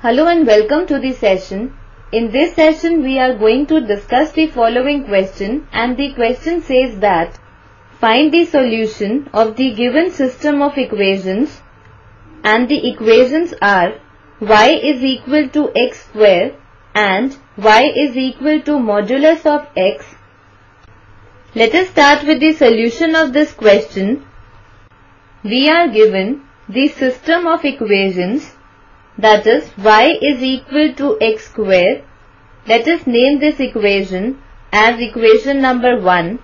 Hello and welcome to the session. In this session we are going to discuss the following question and the question says that find the solution of the given system of equations and the equations are y is equal to x square and y is equal to modulus of x. Let us start with the solution of this question. We are given the system of equations that is y is equal to x square. Let us name this equation as equation number 1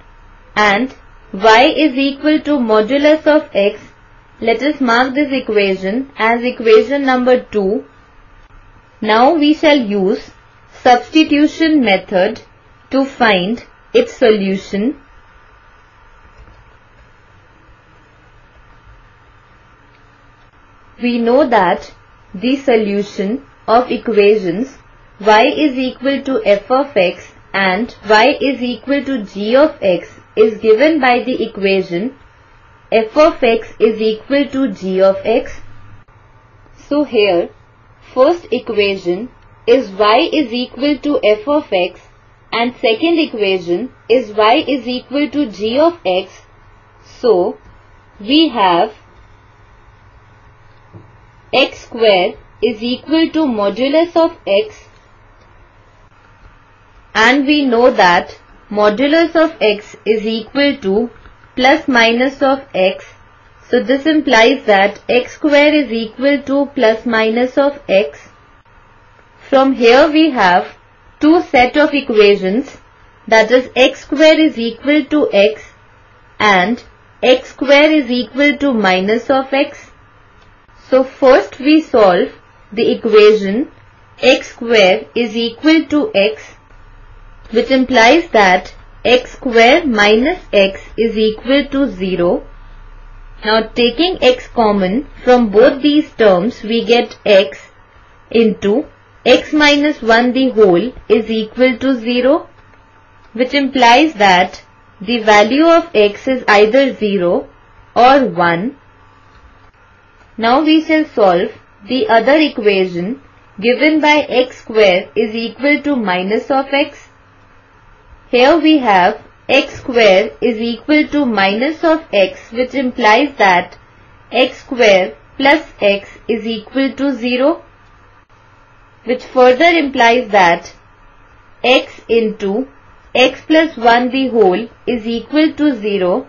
and y is equal to modulus of x. Let us mark this equation as equation number 2. Now we shall use substitution method to find its solution. We know that the solution of equations y is equal to f of x and y is equal to g of x is given by the equation f of x is equal to g of x. So here first equation is y is equal to f of x and second equation is y is equal to g of x. So we have x square is equal to modulus of x and we know that modulus of x is equal to plus minus of x. So this implies that x square is equal to plus minus of x. From here we have two set of equations that is x square is equal to x and x square is equal to minus of x. So first we solve the equation x square is equal to x which implies that x square minus x is equal to 0. Now taking x common from both these terms we get x into x minus 1 the whole is equal to 0 which implies that the value of x is either 0 or 1 now we shall solve the other equation given by x square is equal to minus of x. Here we have x square is equal to minus of x which implies that x square plus x is equal to 0 which further implies that x into x plus 1 the whole is equal to 0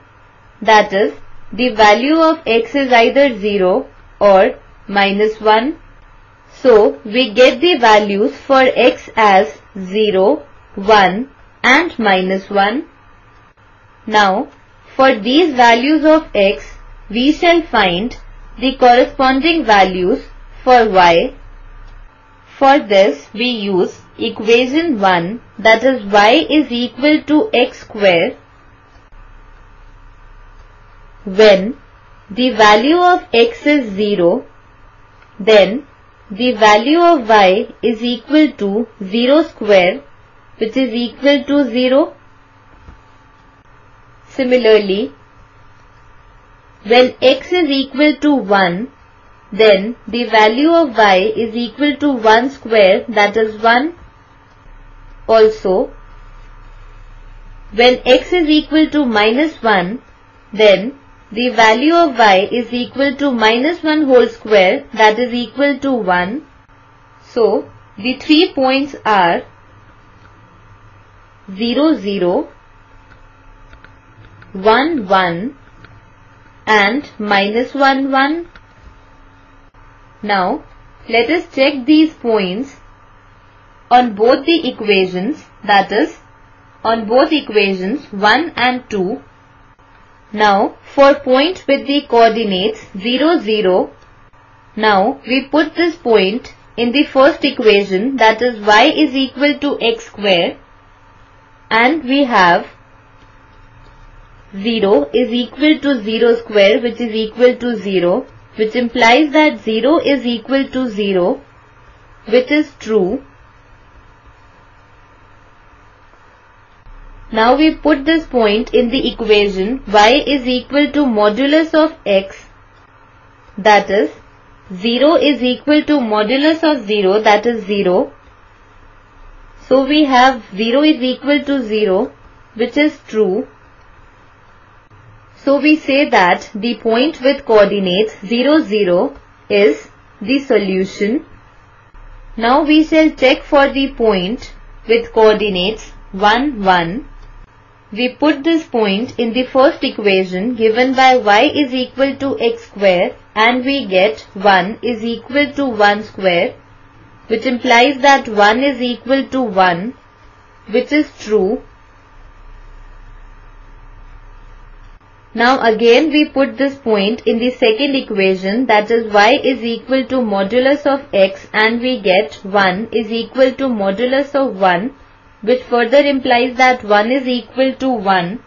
that is the value of x is either 0 or minus 1. So we get the values for x as 0, 1 and minus 1. Now for these values of x we shall find the corresponding values for y. For this we use equation 1 that is y is equal to x square when the value of x is 0, then the value of y is equal to 0 square which is equal to 0. Similarly, when x is equal to 1, then the value of y is equal to 1 square that is 1. Also, when x is equal to minus 1, then the value of y is equal to minus 1 whole square that is equal to 1. So, the three points are 0, 0, 1, 1 and minus 1, 1. Now, let us check these points on both the equations that is on both equations 1 and 2 now for point with the coordinates 0, 0, now we put this point in the first equation that is y is equal to x square and we have 0 is equal to 0 square which is equal to 0 which implies that 0 is equal to 0 which is true Now we put this point in the equation y is equal to modulus of x that is 0 is equal to modulus of 0 that is 0. So we have 0 is equal to 0 which is true. So we say that the point with coordinates 0 0 is the solution. Now we shall check for the point with coordinates 1 1 we put this point in the first equation given by y is equal to x square and we get 1 is equal to 1 square which implies that 1 is equal to 1 which is true. Now again we put this point in the second equation that is y is equal to modulus of x and we get 1 is equal to modulus of 1 which further implies that 1 is equal to 1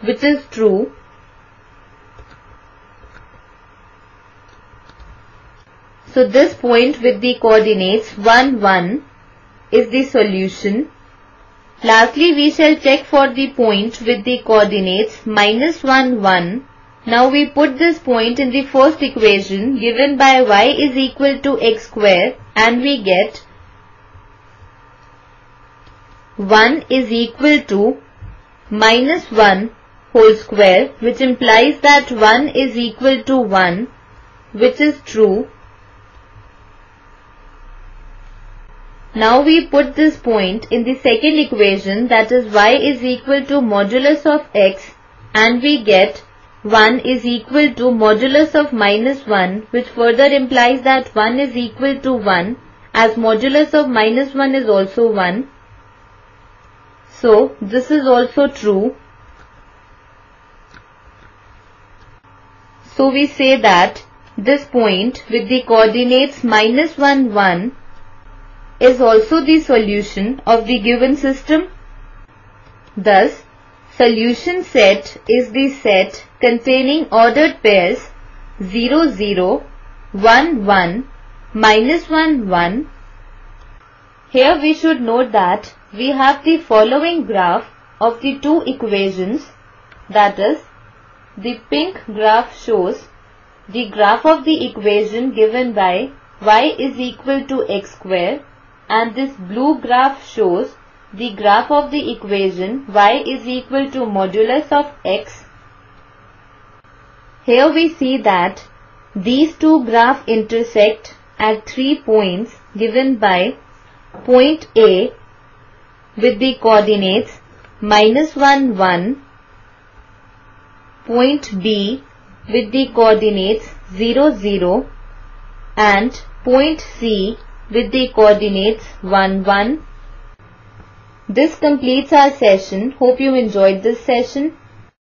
which is true. So this point with the coordinates 1 1 is the solution. Lastly we shall check for the point with the coordinates minus 1 1. Now we put this point in the first equation given by y is equal to x square and we get 1 is equal to minus 1 whole square which implies that 1 is equal to 1 which is true. Now we put this point in the second equation that is y is equal to modulus of x and we get 1 is equal to modulus of minus 1 which further implies that 1 is equal to 1 as modulus of minus 1 is also 1 so this is also true. So we say that this point with the coordinates minus 1 1 is also the solution of the given system. Thus, solution set is the set containing ordered pairs 0 0, 1 1, minus 1 1. Here we should note that we have the following graph of the two equations that is the pink graph shows the graph of the equation given by y is equal to x square and this blue graph shows the graph of the equation y is equal to modulus of x. Here we see that these two graphs intersect at three points given by point A with the coordinates minus 1 1 point B with the coordinates 0 0 and point C with the coordinates 1 1. This completes our session. Hope you enjoyed this session.